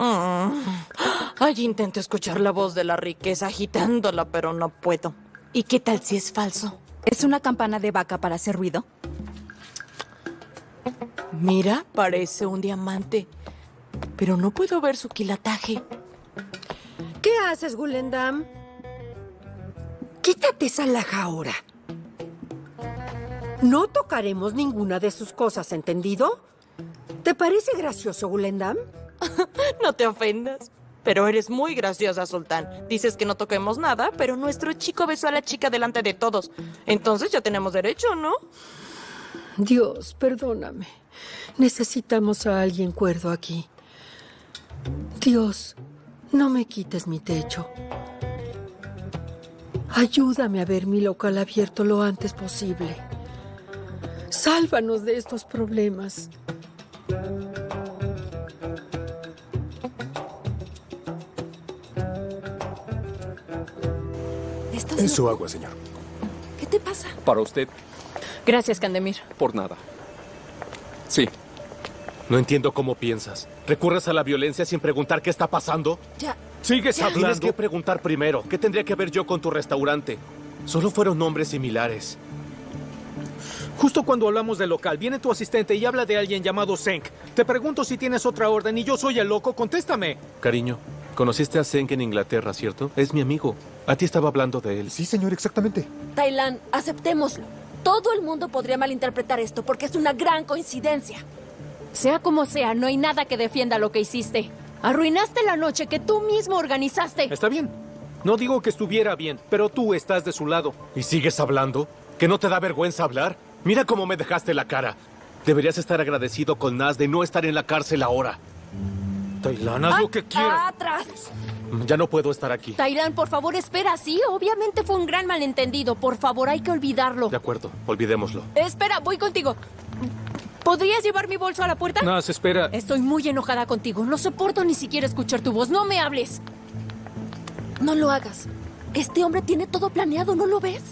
Mm. Ay, intento escuchar la voz de la riqueza agitándola, pero no puedo. ¿Y qué tal si es falso? ¿Es una campana de vaca para hacer ruido? Mira, parece un diamante. Pero no puedo ver su quilataje. ¿Qué haces, Gulendam? Quítate esa laja ahora. No tocaremos ninguna de sus cosas, ¿entendido? ¿Te parece gracioso, Gulendam? no te ofendas. Pero eres muy graciosa, Sultán. Dices que no toquemos nada, pero nuestro chico besó a la chica delante de todos. Entonces ya tenemos derecho, ¿no? Dios, perdóname. Necesitamos a alguien cuerdo aquí. Dios, no me quites mi techo. Ayúdame a ver mi local abierto lo antes posible. Sálvanos de estos problemas. Es su agua, señor. ¿Qué te pasa? Para usted, Gracias, Candemir. por nada. Sí, No entiendo cómo piensas. ¿Recurres a la violencia sin preguntar qué está pasando? Ya. ¿Sigues Ya. hablando? Tienes que preguntar primero. ¿Qué tendría que ver yo con tu restaurante? Solo fueron nombres similares. Justo cuando hablamos del local, viene tu asistente y habla de alguien llamado Senk. Te pregunto si tienes otra orden y yo soy el loco, contéstame. Cariño, conociste a Senk en Inglaterra, ¿cierto? Es mi amigo. A ti estaba hablando de él. Sí, señor, exactamente. Tailan, aceptémoslo. Todo el mundo podría malinterpretar esto porque es una gran coincidencia. Sea como sea, no hay nada que defienda lo que hiciste. Arruinaste la noche que tú mismo organizaste. Está bien. No digo que estuviera bien, pero tú estás de su lado. ¿Y sigues hablando? ¿Que no te da vergüenza hablar? Mira cómo me dejaste la cara. Deberías estar agradecido con Nas de no estar en la cárcel ahora. Tailan, haz lo que quieras. ¡Atrás! Ya no puedo estar aquí. Tailan, por favor, espera. Sí, obviamente fue un gran malentendido. Por favor, hay que olvidarlo. De acuerdo, olvidémoslo. Espera, voy contigo. ¿Podrías llevar mi bolso a la puerta? Nas, espera. Estoy muy enojada contigo. No soporto ni siquiera escuchar tu voz. No me hables. No lo hagas. Este hombre tiene todo planeado, ¿no lo ves?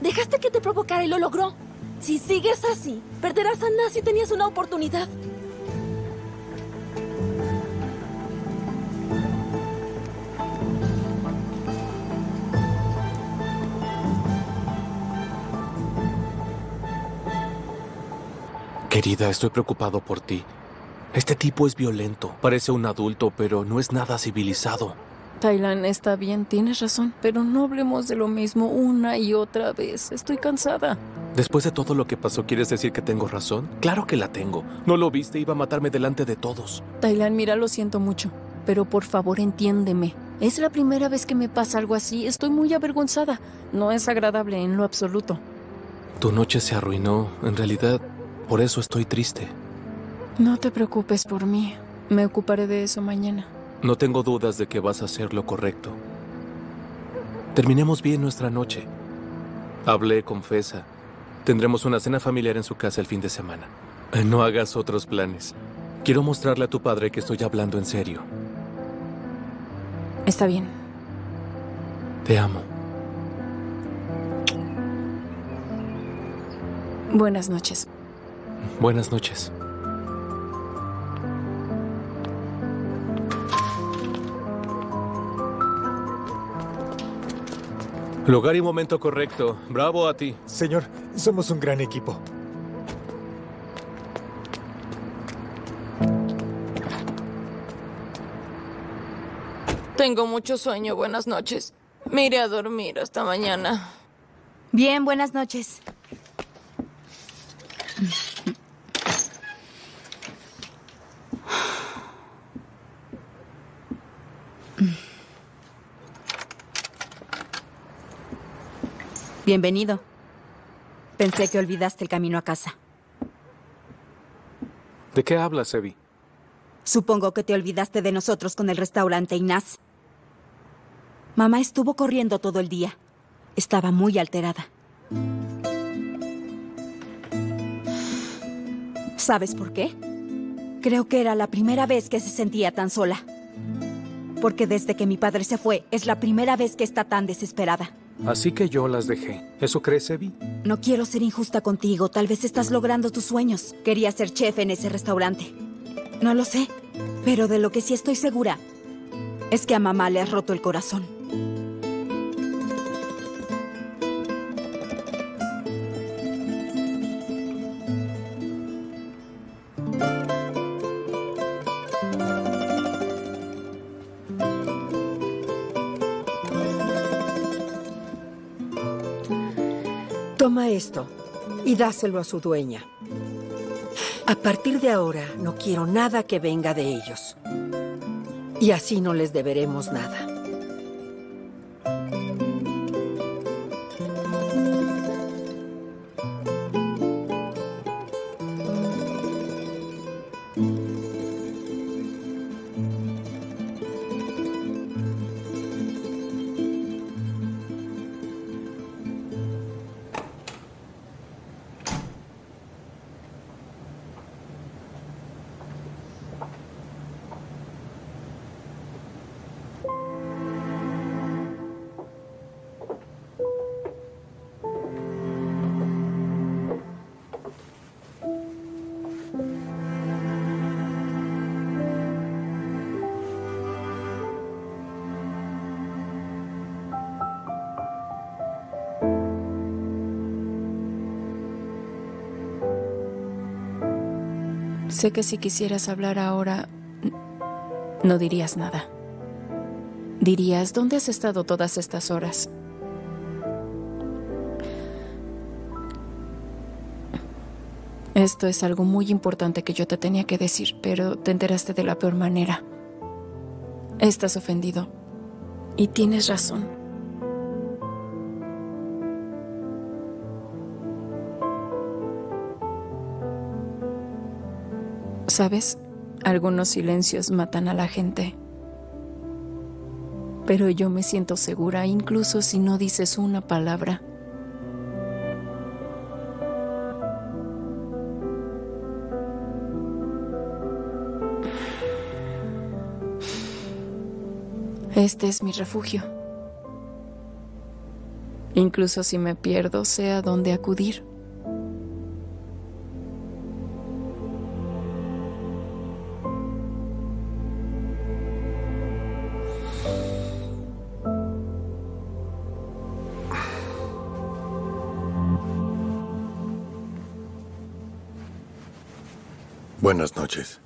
Dejaste que te provocara y lo logró. Si sigues así, perderás a Nas si tenías una oportunidad. Querida, estoy preocupado por ti. Este tipo es violento. Parece un adulto, pero no es nada civilizado. Tailan, está bien, tienes razón. Pero no hablemos de lo mismo una y otra vez. Estoy cansada. Después de todo lo que pasó, ¿quieres decir que tengo razón? Claro que la tengo. ¿No lo viste? Iba a matarme delante de todos. Tailan, mira, lo siento mucho. Pero por favor, entiéndeme. Es la primera vez que me pasa algo así. Estoy muy avergonzada. No es agradable en lo absoluto. Tu noche se arruinó. En realidad, por eso estoy triste. No te preocupes por mí. Me ocuparé de eso mañana. No tengo dudas de que vas a hacer lo correcto. Terminemos bien nuestra noche. Hablé con Fesa. Tendremos una cena familiar en su casa el fin de semana. Eh, No hagas otros planes. Quiero mostrarle a tu padre que estoy hablando en serio. Está bien. Te amo. Buenas noches. Buenas noches. Lugar y momento correcto. Bravo a ti. Señor, somos un gran equipo. Tengo mucho sueño. Buenas noches. Me iré a dormir hasta mañana. Bien, buenas noches. Bienvenido. Pensé que olvidaste el camino a casa. ¿De qué hablas, Evi? Supongo que te olvidaste de nosotros con el restaurante Inás. Mamá estuvo corriendo todo el día. Estaba muy alterada. ¿Sabes por qué? Creo que era la primera vez que se sentía tan sola. Porque desde que mi padre se fue, es la primera vez que está tan desesperada. Así que yo las dejé. ¿Eso crees, Evi? No quiero ser injusta contigo. Tal vez estás logrando tus sueños. Quería ser chef en ese restaurante. No lo sé. Pero de lo que sí estoy segura es que a mamá le has roto el corazón. Esto y dáselo a su dueña. A partir de ahora no quiero nada que venga de ellos. Y así no les deberemos nada. Sé que si quisieras hablar ahora, no dirías nada. Dirías, ¿dónde has estado todas estas horas? Esto es algo muy importante que yo te tenía que decir, pero te enteraste de la peor manera. Estás ofendido. Y tienes razón. ¿Sabes? Algunos silencios matan a la gente. Pero yo me siento segura incluso si no dices una palabra. Este es mi refugio. Incluso si me pierdo, sé a dónde acudir. Buenas noches.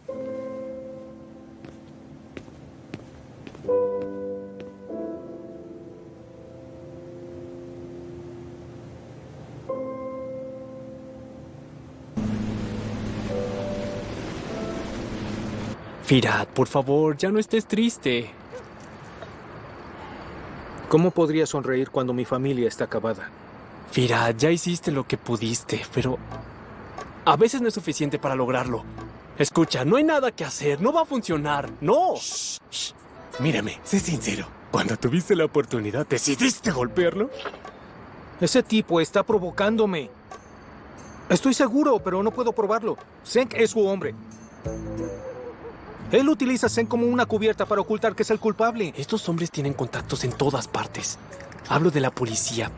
Firat, por favor, ya no estés triste. ¿Cómo podría sonreír cuando mi familia está acabada? Firat, ya hiciste lo que pudiste, pero a veces no es suficiente para lograrlo. Escucha, no hay nada que hacer, no va a funcionar, no. Mírame, sé sincero. Cuando tuviste la oportunidad, ¿decidiste golpearlo? Ese tipo está provocándome. Estoy seguro, pero no puedo probarlo. Senk es su hombre. Él utiliza a Senk como una cubierta para ocultar que es el culpable. Estos hombres tienen contactos en todas partes. Hablo de la policía.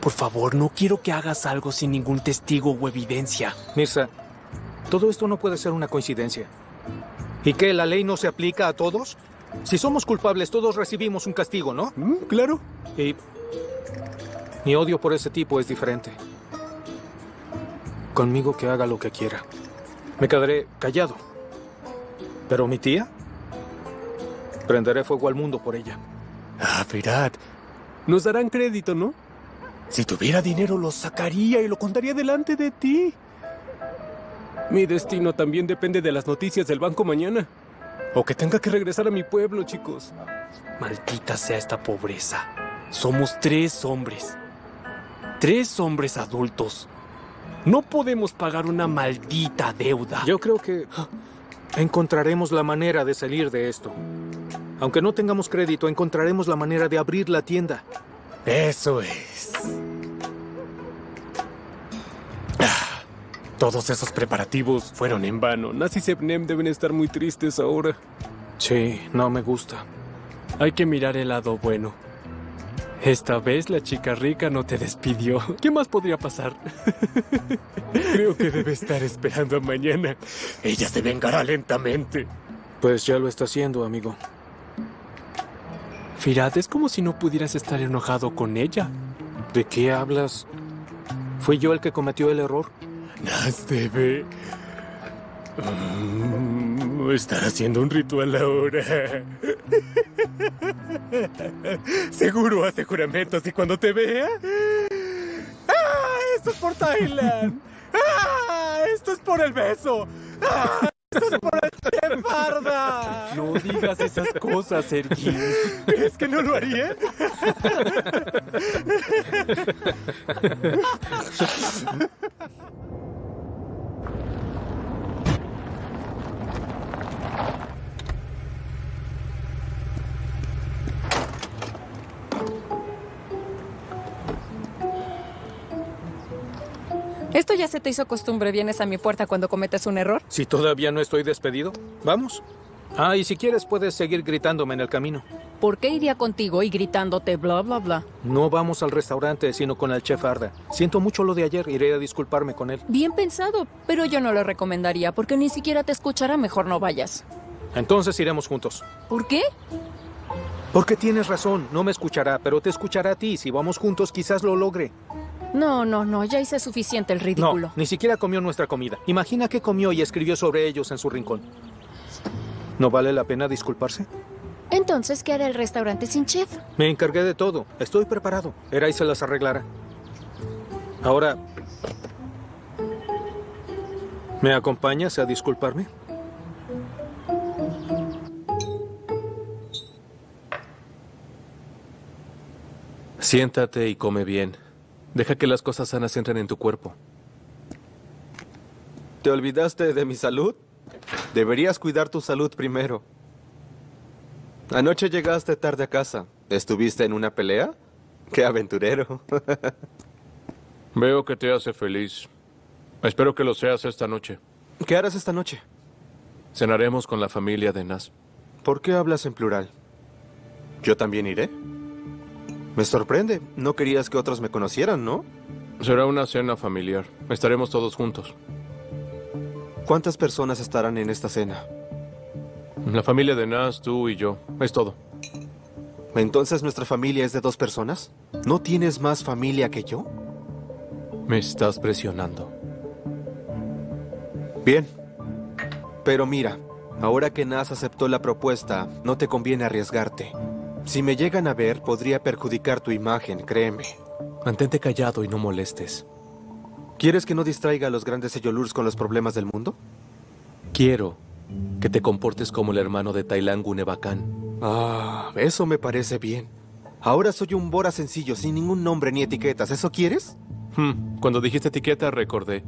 Por favor, no quiero que hagas algo sin ningún testigo o evidencia. Mirza, todo esto no puede ser una coincidencia. ¿Y qué? ¿La ley no se aplica a todos? Si somos culpables, todos recibimos un castigo, ¿no? claro. Y mi odio por ese tipo es diferente. Conmigo que haga lo que quiera. Me quedaré callado. Pero mi tía, prenderé fuego al mundo por ella. Ah, Firat, nos darán crédito, ¿no? Si tuviera dinero, lo sacaría y lo contaría delante de ti. Mi destino también depende de las noticias del banco mañana. O que tenga que regresar a mi pueblo, chicos. Maldita sea esta pobreza. Somos tres hombres. Tres hombres adultos. No podemos pagar una maldita deuda. Yo creo que encontraremos la manera de salir de esto. Aunque no tengamos crédito, encontraremos la manera de abrir la tienda. Eso es. Todos esos preparativos fueron en vano. Nazi y Sebnem deben estar muy tristes ahora. Sí, no me gusta. Hay que mirar el lado bueno. Esta vez la chica rica no te despidió. ¿Qué más podría pasar? Creo que debe estar esperando a mañana. Ella se vengará lentamente. Pues ya lo está haciendo, amigo. Firad, es como si no pudieras estar enojado con ella. ¿De qué hablas? ¿Fui yo el que cometió el error? Nas debe mm, estar haciendo un ritual ahora. Seguro hace juramentos y cuando te vea... ¡Ah! ¡Esto es por Thailand! ¡Ah! ¡Esto es por el beso! ¡Ah! ¡Esto es por el Chefarda! No digas esas cosas, Sergi. ¿Crees que no lo haría? Esto ya se te hizo costumbre. Vienes a mi puerta cuando cometes un error. Si todavía no estoy despedido, vamos. Ah, y si quieres puedes seguir gritándome en el camino. ¿Por qué iría contigo y gritándote bla, bla, bla? No vamos al restaurante, sino con el chef Arda. Siento mucho lo de ayer, iré a disculparme con él. Bien pensado, pero yo no lo recomendaría porque ni siquiera te escuchará. Mejor no vayas. Entonces iremos juntos. ¿Por qué? Porque tienes razón, no me escuchará, pero te escuchará a ti. Si vamos juntos, quizás lo logre. No, no, no, ya hice suficiente el ridículo. No, ni siquiera comió nuestra comida. Imagina que comió y escribió sobre ellos en su rincón. ¿No vale la pena disculparse? Entonces, ¿qué hará el restaurante sin chef? Me encargué de todo. Estoy preparado. Era y se las arreglará. Ahora, ¿me acompañas a disculparme? Siéntate y come bien. Deja que las cosas sanas entren en tu cuerpo. ¿Te olvidaste de mi salud? Deberías cuidar tu salud primero. Anoche llegaste tarde a casa. ¿Estuviste en una pelea? ¡Qué aventurero! Veo que te hace feliz. Espero que lo seas esta noche. ¿Qué harás esta noche? Cenaremos con la familia de Nas. ¿Por qué hablas en plural? ¿Yo también iré? Me sorprende. No querías que otros me conocieran, ¿no? Será una cena familiar. Estaremos todos juntos. ¿Cuántas personas estarán en esta cena? La familia de Nas, tú y yo. Es todo. ¿Entonces nuestra familia es de dos personas? ¿No tienes más familia que yo? Me estás presionando. Bien. Pero mira, ahora que Nas aceptó la propuesta, no te conviene arriesgarte. Si me llegan a ver, podría perjudicar tu imagen, créeme. Mantente callado y no molestes. ¿Quieres que no distraiga a los grandes Eyolurs con los problemas del mundo? Quiero que te comportes como el hermano de Tailan Gunebakan. Ah, eso me parece bien. Ahora soy un Bora sencillo, sin ningún nombre ni etiquetas. ¿Eso quieres? Hmm, cuando dijiste etiqueta, recordé.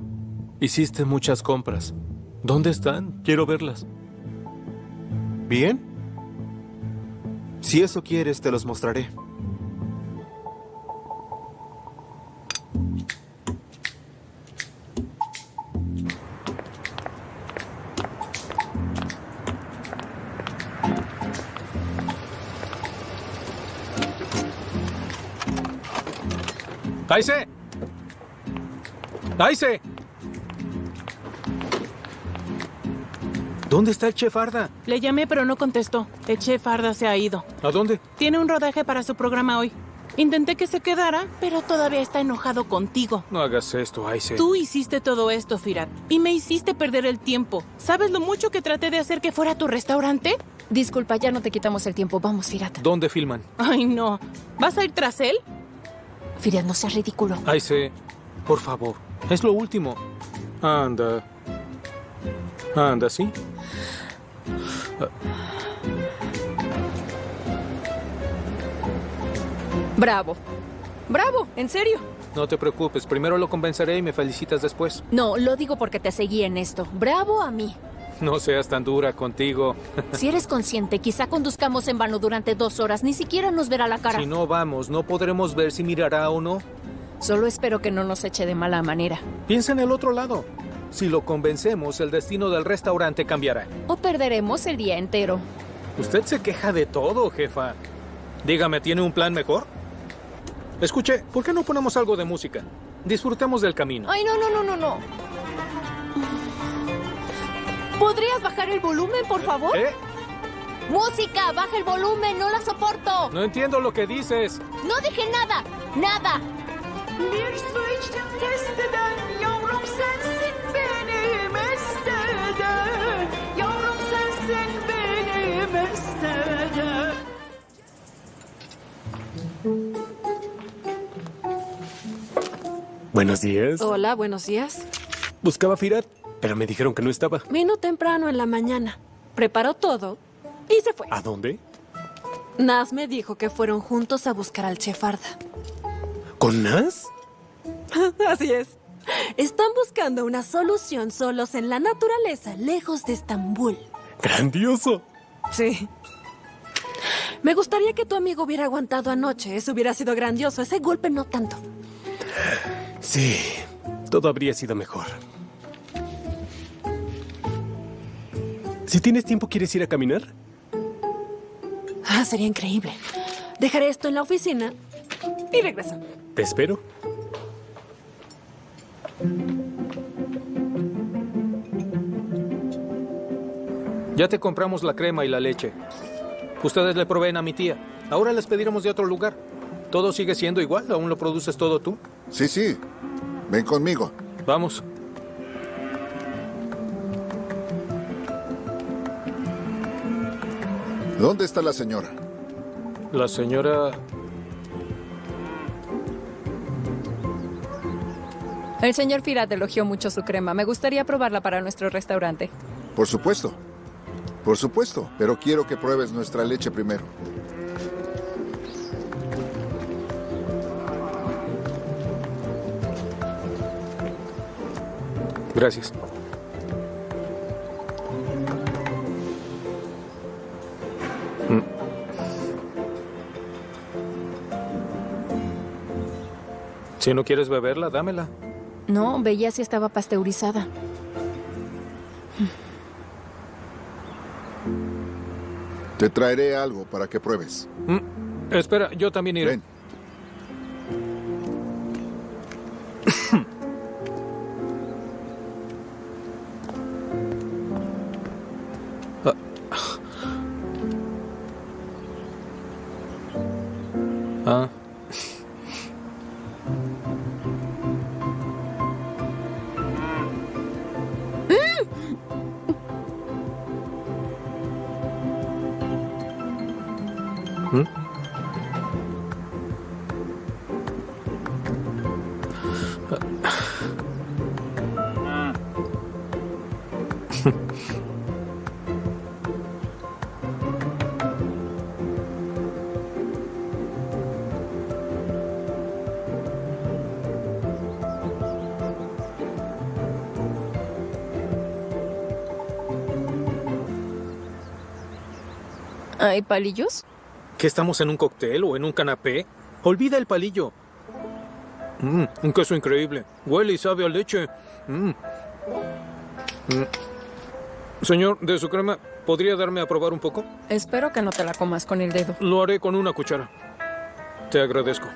Hiciste muchas compras. ¿Dónde están? Quiero verlas. Bien. Si eso quieres, te los mostraré. ¡Taise! ¡Taise! ¿Dónde está el chef Arda? Le llamé pero no contestó. El chef Arda se ha ido. ¿A dónde? Tiene un rodaje para su programa hoy. Intenté que se quedara, pero todavía está enojado contigo. No hagas esto, Aise. Tú hiciste todo esto, Firat, y me hiciste perder el tiempo. ¿Sabes lo mucho que traté de hacer que fuera a tu restaurante? Disculpa, ya no te quitamos el tiempo. Vamos, Firat. ¿Dónde filman? Ay, no. ¿Vas a ir tras él? Firat, no seas ridículo. Aise, por favor. Es lo último. Anda. Anda, ¿sí? Bravo. Bravo, en serio. No te preocupes, primero lo convenceré y me felicitas después. No, lo digo porque te seguí en esto. Bravo a mí. No seas tan dura contigo. Si eres consciente, quizá conduzcamos en vano durante dos horas. Ni siquiera nos verá la cara. Si no vamos, no podremos ver si mirará o no. Solo espero que no nos eche de mala manera. Piensa en el otro lado. Si lo convencemos, el destino del restaurante cambiará. O perderemos el día entero. Usted se queja de todo, jefa. Dígame, ¿tiene un plan mejor? Escuche, ¿por qué no ponemos algo de música? Disfrutemos del camino. Ay, no, no, no, no, no. ¿Podrías bajar el volumen, por favor? ¿Eh? Música, baja el volumen, no la soporto. No entiendo lo que dices. No dije nada, nada. Bir su içtim test eden Yavrum sensin Buenos días. Hola, buenos días. Buscaba Firat, pero me dijeron que no estaba. Vino temprano en la mañana. Preparó todo y se fue. ¿A dónde? Nas me dijo que fueron juntos a buscar al chef Arda. ¿Con Nas? Así es. Están buscando una solución solos en la naturaleza, lejos de Estambul. ¡Grandioso! Sí. Me gustaría que tu amigo hubiera aguantado anoche. Eso hubiera sido grandioso. Ese golpe no tanto. Sí, todo habría sido mejor. Si tienes tiempo, ¿quieres ir a caminar? Ah, sería increíble. Dejaré esto en la oficina y regreso. Te espero. Ya te compramos la crema y la leche. Ustedes le proveen a mi tía. Ahora les pediremos de otro lugar. ¿Todo sigue siendo igual? ¿Aún lo produces todo tú? Sí, sí. Ven conmigo. Vamos. ¿Dónde está la señora? La señora... El señor Firat elogió mucho su crema. Me gustaría probarla para nuestro restaurante. Por supuesto. Por supuesto. Pero quiero que pruebes nuestra leche primero. Gracias. Mm. Si no quieres beberla, dámela. No, veía si estaba pasteurizada. Te traeré algo para que pruebes. Mm. Espera, yo también iré. Ven. Ah. ¿Hay palillos? ¿Que estamos en un cóctel o en un canapé? Olvida el palillo. Mm, un queso increíble. Huele y sabe a leche. Mm. Mm. Señor, de su crema, ¿podría darme a probar un poco? Espero que no te la comas con el dedo. Lo haré con una cuchara. Te agradezco.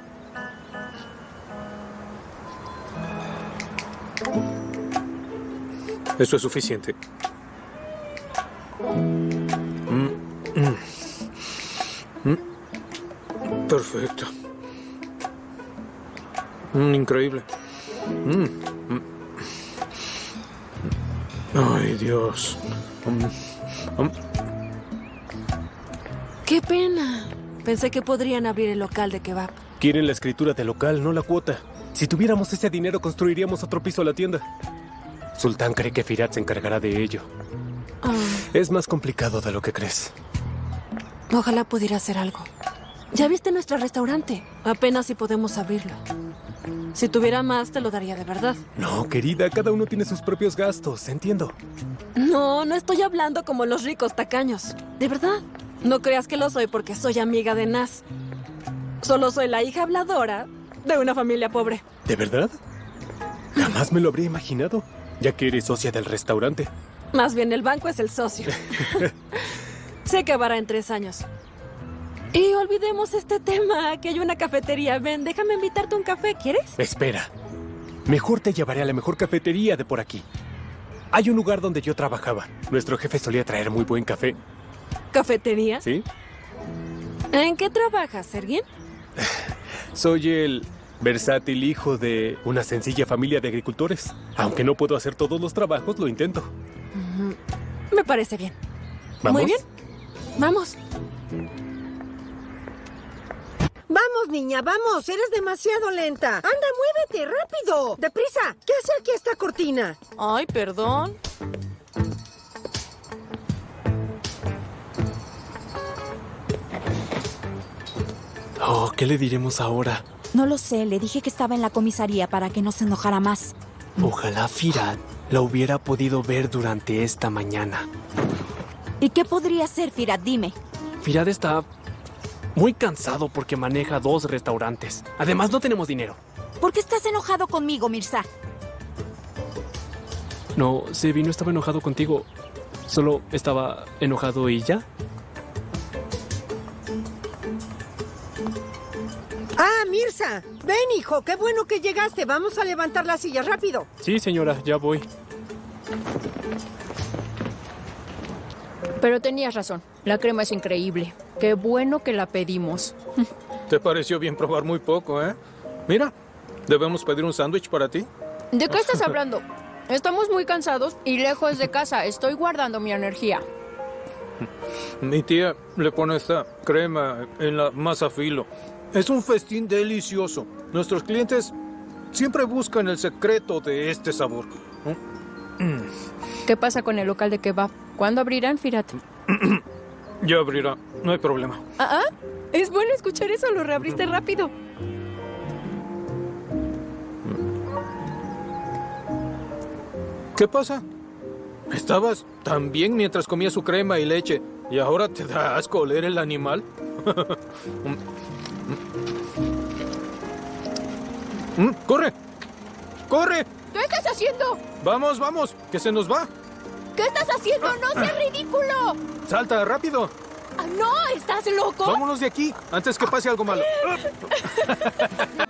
Eso es suficiente. Mm. Perfecto. Mm, increíble. Mm. Ay, Dios. ¡Qué pena! Pensé que podrían abrir el local de kebab. Quieren la escritura del local, no la cuota. Si tuviéramos ese dinero, construiríamos otro piso a la tienda. Sultán cree que Firat se encargará de ello. Ah, Es más complicado de lo que crees. Ojalá pudiera hacer algo. Ya viste nuestro restaurante. Apenas si podemos abrirlo. Si tuviera más, te lo daría de verdad. No, querida, cada uno tiene sus propios gastos, entiendo. No, no estoy hablando como los ricos tacaños. De verdad. No creas que lo soy porque soy amiga de Nas. Solo soy la hija habladora de una familia pobre. ¿De verdad? Jamás me lo habría imaginado, ya que eres socia del restaurante. Más bien el banco es el socio. Se acabará en tres años. Y olvidemos este tema, que hay una cafetería. Ven, déjame invitarte un café, ¿quieres? Espera. Mejor te llevaré a la mejor cafetería de por aquí. Hay un lugar donde yo trabajaba. Nuestro jefe solía traer muy buen café. ¿Cafetería? ¿Sí? ¿En qué trabajas, Sergin? Soy el versátil hijo de una sencilla familia de agricultores. Aunque no puedo hacer todos los trabajos, lo intento. Me parece bien. ¿Vamos? Muy bien. Vamos. Vamos, niña, vamos. Eres demasiado lenta. Anda, muévete, rápido. Deprisa. ¿Qué hace aquí esta cortina? Ay, perdón. Oh, ¿qué le diremos ahora? No lo sé, le dije que estaba en la comisaría para que no se enojara más. Ojalá Firad la hubiera podido ver durante esta mañana. ¿Y qué podría ser, Firad? Dime. Firad está muy cansado porque maneja dos restaurantes. Además, no tenemos dinero. ¿Por qué estás enojado conmigo, Mirza? No, Sebi no estaba enojado contigo. Solo estaba enojado y ya. Ah, Mirza. Ven, hijo. Qué bueno que llegaste. Vamos a levantar la silla rápido. Sí, señora, ya voy. Pero tenías razón. La crema es increíble. Qué bueno que la pedimos. Te pareció bien probar muy poco, ¿eh? Mira, ¿debemos pedir un sándwich para ti? ¿De qué estás hablando? Estamos muy cansados y lejos de casa. Estoy guardando mi energía. Mi tía le pone esta crema en la masa filo. Es un festín delicioso. Nuestros clientes siempre buscan el secreto de este sabor. ¿Mm? ¿Qué pasa con el local de kebab? ¿Cuándo abrirán, Firat? Ya abrirá, no hay problema. Ah, ah, es bueno escuchar eso. Lo reabriste rápido. ¿Qué pasa? Estabas tan bien mientras comía su crema y leche y ahora te da asco oler el animal. Mm, ¡Corre! ¡Corre! ¿Qué estás haciendo? Vamos, vamos, que se nos va. ¿Qué estás haciendo? ¡No seas ridículo! Salta, rápido. Ah, ¡No! ¿Estás loco? Vámonos de aquí antes que pase algo malo.